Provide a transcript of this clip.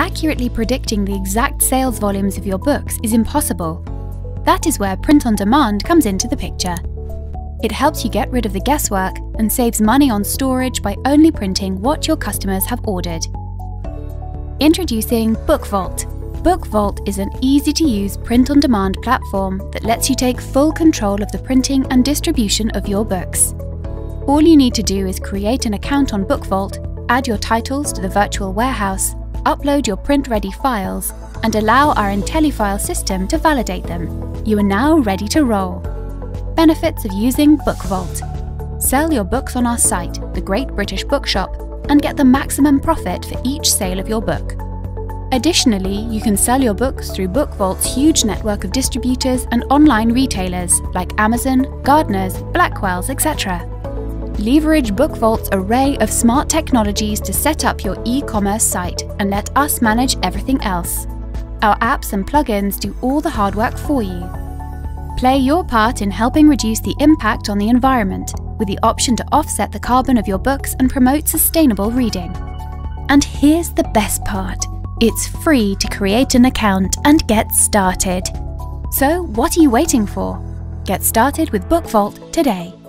accurately predicting the exact sales volumes of your books is impossible. That is where print on demand comes into the picture. It helps you get rid of the guesswork and saves money on storage by only printing what your customers have ordered. Introducing BookVault. BookVault is an easy to use print on demand platform that lets you take full control of the printing and distribution of your books. All you need to do is create an account on BookVault, add your titles to the virtual warehouse, upload your print ready files, and allow our IntelliFile system to validate them. You are now ready to roll. Benefits of using BookVault. Sell your books on our site, the Great British Bookshop, and get the maximum profit for each sale of your book. Additionally, you can sell your books through BookVault's huge network of distributors and online retailers like Amazon, Gardners, Blackwells, etc. Leverage BookVault's array of smart technologies to set up your e-commerce site and let us manage everything else. Our apps and plugins do all the hard work for you. Play your part in helping reduce the impact on the environment with the option to offset the carbon of your books and promote sustainable reading. And here's the best part it's free to create an account and get started. So, what are you waiting for? Get started with BookVault today.